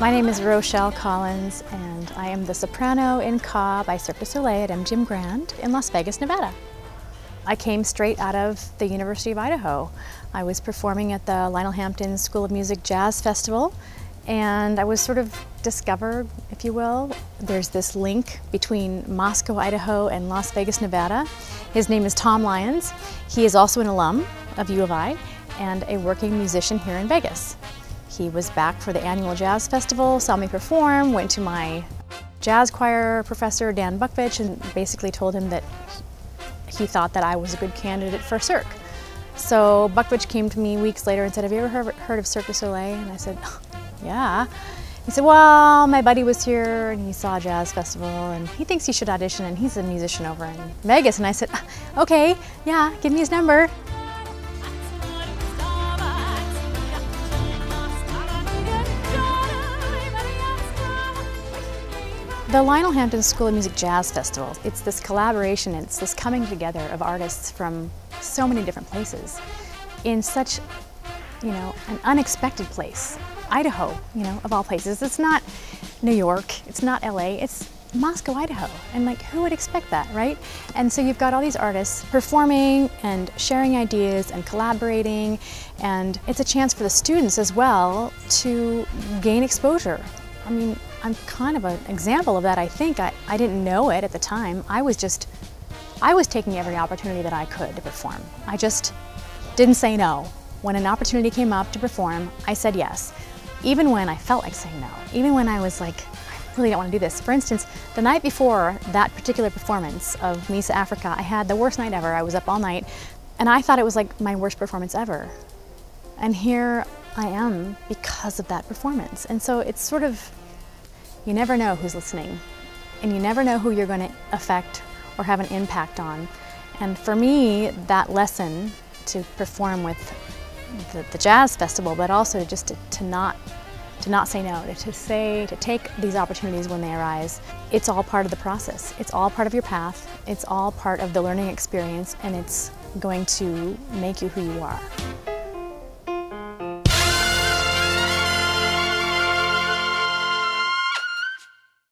My name is Rochelle Collins, and I am the soprano in Ka by Cirque du Soleil at MGM Grand in Las Vegas, Nevada. I came straight out of the University of Idaho. I was performing at the Lionel Hampton School of Music Jazz Festival, and I was sort of discovered, if you will. There's this link between Moscow, Idaho, and Las Vegas, Nevada. His name is Tom Lyons. He is also an alum of U of I and a working musician here in Vegas. He was back for the annual jazz festival, saw me perform, went to my jazz choir professor, Dan Bukvich, and basically told him that he thought that I was a good candidate for Cirque. So Bukvich came to me weeks later and said, have you ever heard, heard of Cirque du Soleil? And I said, yeah. He said, well, my buddy was here and he saw a jazz festival and he thinks he should audition and he's a musician over in Vegas. And I said, okay, yeah, give me his number. The Lionel Hampton School of Music Jazz Festival, it's this collaboration, it's this coming together of artists from so many different places in such, you know, an unexpected place. Idaho, you know, of all places. It's not New York, it's not LA, it's Moscow, Idaho. And like, who would expect that, right? And so you've got all these artists performing and sharing ideas and collaborating, and it's a chance for the students as well to gain exposure. I mean, I'm kind of an example of that, I think. I, I didn't know it at the time. I was just, I was taking every opportunity that I could to perform. I just didn't say no. When an opportunity came up to perform, I said yes. Even when I felt like saying no. Even when I was like, I really don't want to do this. For instance, the night before that particular performance of Misa Africa, I had the worst night ever. I was up all night, and I thought it was like my worst performance ever. And here I am because of that performance. And so it's sort of you never know who's listening, and you never know who you're going to affect or have an impact on. And for me, that lesson to perform with the, the jazz festival, but also just to, to, not to not say no, to, to say, to take these opportunities when they arise. It's all part of the process. It's all part of your path. It's all part of the learning experience, and it's going to make you who you are.